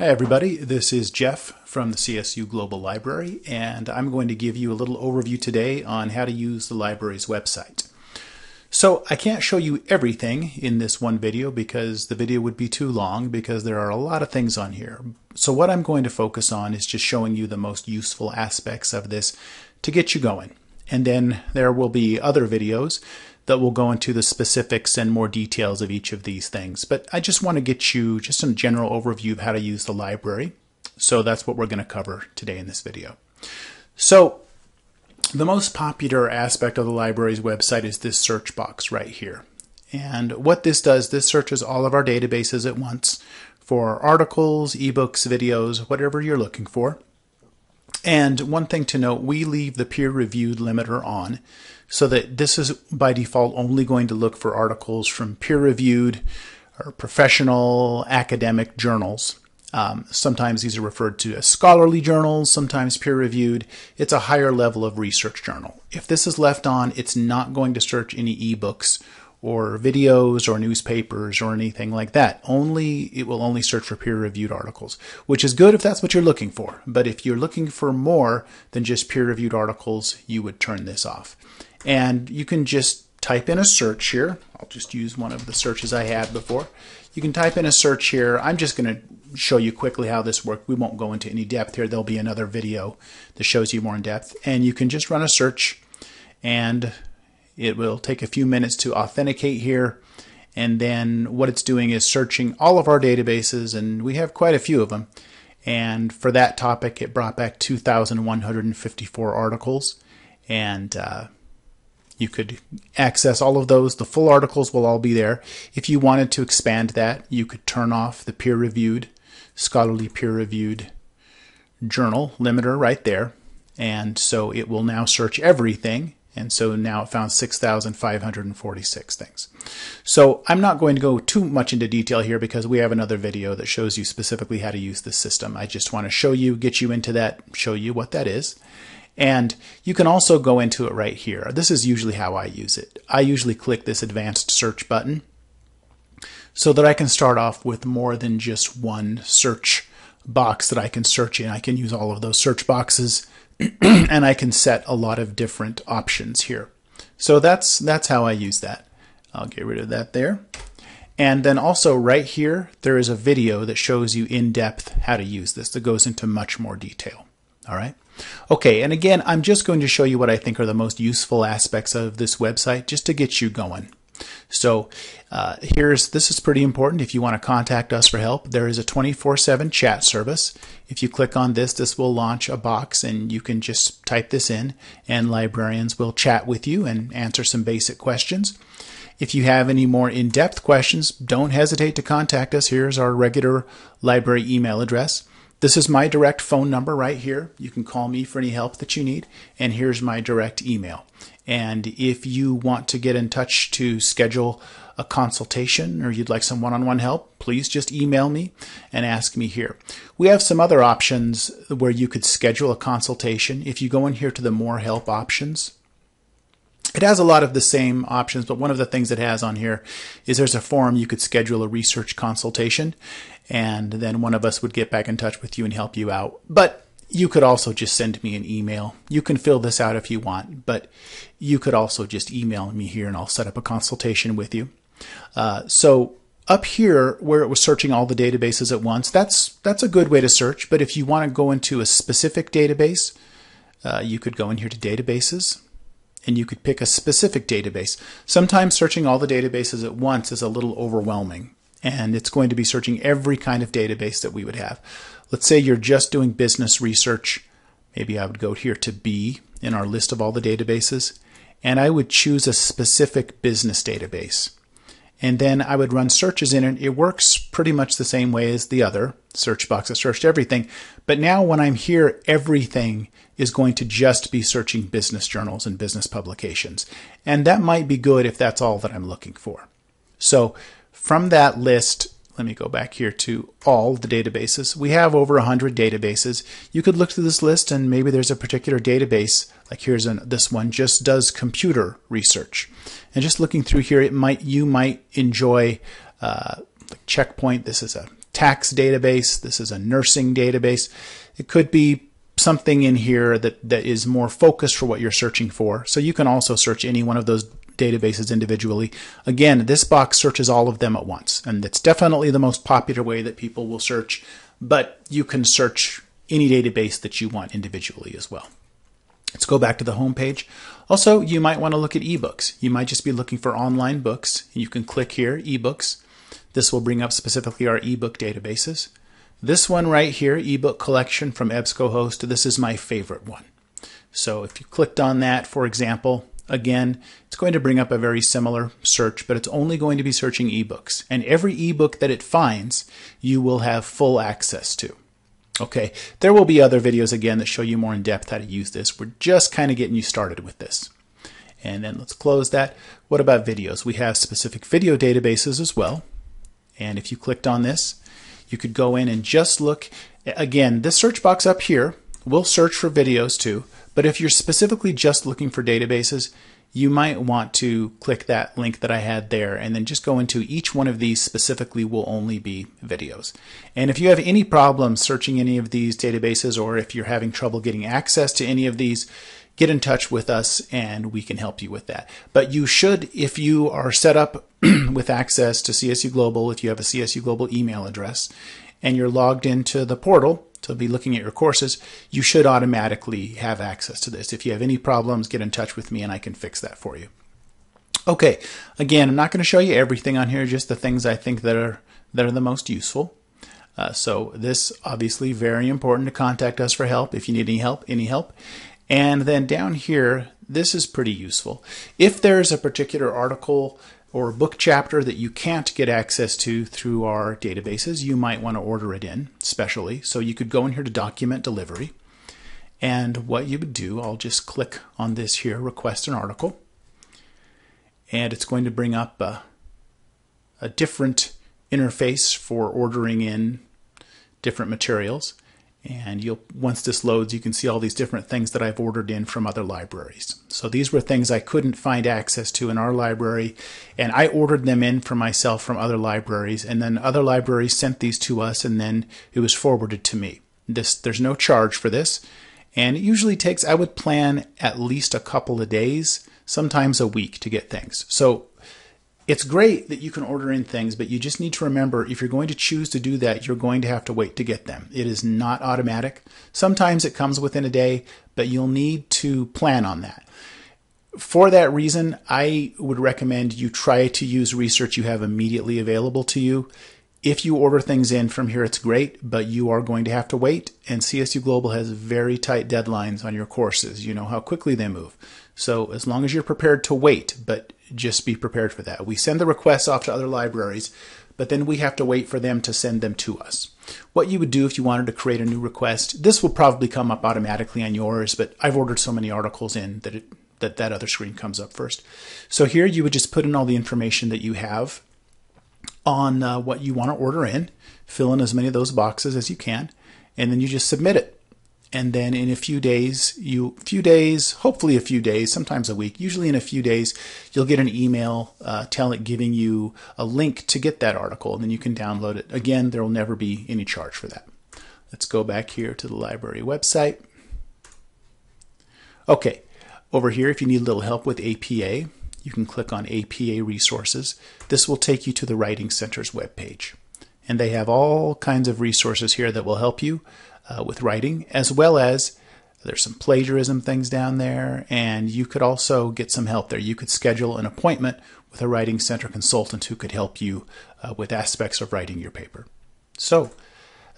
Hi everybody, this is Jeff from the CSU Global Library and I'm going to give you a little overview today on how to use the library's website. So I can't show you everything in this one video because the video would be too long because there are a lot of things on here. So what I'm going to focus on is just showing you the most useful aspects of this to get you going. And then there will be other videos that will go into the specifics and more details of each of these things. But I just want to get you just a general overview of how to use the library. So that's what we're going to cover today in this video. So the most popular aspect of the library's website is this search box right here. And what this does, this searches all of our databases at once for articles, ebooks, videos, whatever you're looking for. And one thing to note, we leave the peer-reviewed limiter on so that this is by default only going to look for articles from peer-reviewed or professional academic journals. Um, sometimes these are referred to as scholarly journals, sometimes peer-reviewed. It's a higher level of research journal. If this is left on, it's not going to search any ebooks or videos or newspapers or anything like that. Only it will only search for peer-reviewed articles, which is good if that's what you're looking for. But if you're looking for more than just peer-reviewed articles, you would turn this off. And you can just type in a search here. I'll just use one of the searches I had before. You can type in a search here. I'm just going to show you quickly how this works. We won't go into any depth here. There'll be another video that shows you more in depth. And you can just run a search and it will take a few minutes to authenticate here. And then what it's doing is searching all of our databases, and we have quite a few of them. And for that topic, it brought back 2,154 articles. And uh, you could access all of those. The full articles will all be there. If you wanted to expand that, you could turn off the peer reviewed, scholarly peer reviewed journal limiter right there. And so it will now search everything and so now it found 6,546 things. So I'm not going to go too much into detail here because we have another video that shows you specifically how to use this system. I just want to show you, get you into that, show you what that is. And you can also go into it right here. This is usually how I use it. I usually click this advanced search button so that I can start off with more than just one search box that I can search in. I can use all of those search boxes and I can set a lot of different options here. So that's that's how I use that. I'll get rid of that there. And then also right here, there is a video that shows you in depth how to use this that goes into much more detail. All right. Okay, and again, I'm just going to show you what I think are the most useful aspects of this website just to get you going. So uh, here's this is pretty important. If you want to contact us for help, there is a 24/7 chat service. If you click on this, this will launch a box, and you can just type this in, and librarians will chat with you and answer some basic questions. If you have any more in-depth questions, don't hesitate to contact us. Here's our regular library email address. This is my direct phone number right here. You can call me for any help that you need. And here's my direct email. And if you want to get in touch to schedule a consultation or you'd like some one on one help, please just email me and ask me here. We have some other options where you could schedule a consultation. If you go in here to the more help options, it has a lot of the same options, but one of the things it has on here is there's a form you could schedule a research consultation, and then one of us would get back in touch with you and help you out. But you could also just send me an email. You can fill this out if you want, but you could also just email me here and I'll set up a consultation with you. Uh, so up here where it was searching all the databases at once, that's that's a good way to search. But if you want to go into a specific database, uh, you could go in here to databases and you could pick a specific database. Sometimes searching all the databases at once is a little overwhelming and it's going to be searching every kind of database that we would have. Let's say you're just doing business research. Maybe I would go here to B in our list of all the databases, and I would choose a specific business database. And then I would run searches in it. It works pretty much the same way as the other search box that searched everything. But now when I'm here, everything is going to just be searching business journals and business publications. And that might be good if that's all that I'm looking for. So from that list, let me go back here to all the databases. We have over 100 databases. You could look through this list and maybe there's a particular database, like here's an, this one, just does computer research. And just looking through here, it might you might enjoy uh, Checkpoint. This is a tax database. This is a nursing database. It could be something in here that, that is more focused for what you're searching for. So you can also search any one of those databases individually. Again, this box searches all of them at once, and it's definitely the most popular way that people will search, but you can search any database that you want individually as well. Let's go back to the home page. Also, you might want to look at ebooks. You might just be looking for online books. You can click here, ebooks. This will bring up specifically our ebook databases. This one right here, ebook collection from EBSCOhost, this is my favorite one. So if you clicked on that, for example, again, it's going to bring up a very similar search, but it's only going to be searching ebooks. And every ebook that it finds, you will have full access to. Okay, there will be other videos again that show you more in depth how to use this. We're just kind of getting you started with this. And then let's close that. What about videos? We have specific video databases as well. And if you clicked on this, you could go in and just look. Again, this search box up here will search for videos too. But if you're specifically just looking for databases, you might want to click that link that I had there and then just go into each one of these specifically will only be videos. And if you have any problems searching any of these databases or if you're having trouble getting access to any of these, get in touch with us and we can help you with that. But you should, if you are set up with access to CSU Global, if you have a CSU Global email address and you're logged into the portal, to be looking at your courses, you should automatically have access to this. If you have any problems, get in touch with me and I can fix that for you. Okay, again, I'm not going to show you everything on here, just the things I think that are that are the most useful. Uh, so this obviously very important to contact us for help if you need any help, any help. And then down here, this is pretty useful. If there's a particular article or a book chapter that you can't get access to through our databases, you might want to order it in specially. So you could go in here to document delivery. And what you would do, I'll just click on this here, request an article. And it's going to bring up a, a different interface for ordering in different materials. And you'll once this loads, you can see all these different things that I've ordered in from other libraries. So these were things I couldn't find access to in our library, and I ordered them in for myself from other libraries, and then other libraries sent these to us, and then it was forwarded to me. This there's no charge for this, and it usually takes I would plan at least a couple of days, sometimes a week to get things. So it's great that you can order in things, but you just need to remember if you're going to choose to do that, you're going to have to wait to get them. It is not automatic. Sometimes it comes within a day, but you'll need to plan on that. For that reason, I would recommend you try to use research you have immediately available to you. If you order things in from here, it's great, but you are going to have to wait. And CSU Global has very tight deadlines on your courses. You know how quickly they move. So as long as you're prepared to wait, but just be prepared for that. We send the requests off to other libraries, but then we have to wait for them to send them to us. What you would do if you wanted to create a new request, this will probably come up automatically on yours, but I've ordered so many articles in that it, that, that other screen comes up first. So here you would just put in all the information that you have on uh, what you want to order in, fill in as many of those boxes as you can, and then you just submit it and then in a few days you few days hopefully a few days sometimes a week usually in a few days you'll get an email uh, telling giving you a link to get that article and then you can download it. Again there will never be any charge for that. Let's go back here to the library website. Okay over here if you need a little help with apa you can click on apa resources. This will take you to the writing center's webpage. And they have all kinds of resources here that will help you uh, with writing, as well as there's some plagiarism things down there, and you could also get some help there. You could schedule an appointment with a Writing Center consultant who could help you uh, with aspects of writing your paper. So,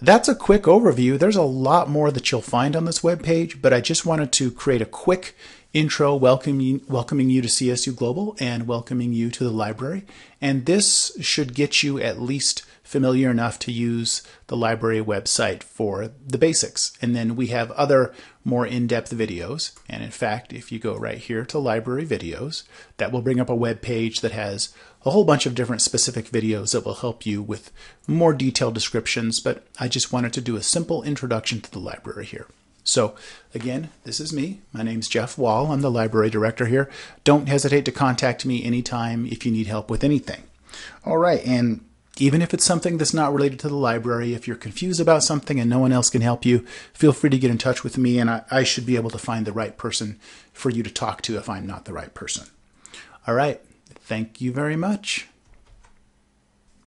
that's a quick overview. There's a lot more that you'll find on this webpage, but I just wanted to create a quick intro welcoming, welcoming you to CSU Global and welcoming you to the library. And this should get you at least familiar enough to use the library website for the basics. And then we have other more in-depth videos. And in fact, if you go right here to library videos, that will bring up a web page that has a whole bunch of different specific videos that will help you with more detailed descriptions. But I just wanted to do a simple introduction to the library here. So again, this is me. My name's Jeff Wall. I'm the library director here. Don't hesitate to contact me anytime if you need help with anything. All right, and Even if it's something that's not related to the library, if you're confused about something and no one else can help you, feel free to get in touch with me and I, I should be able to find the right person for you to talk to if I'm not the right person. All right. Thank you very much.